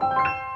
you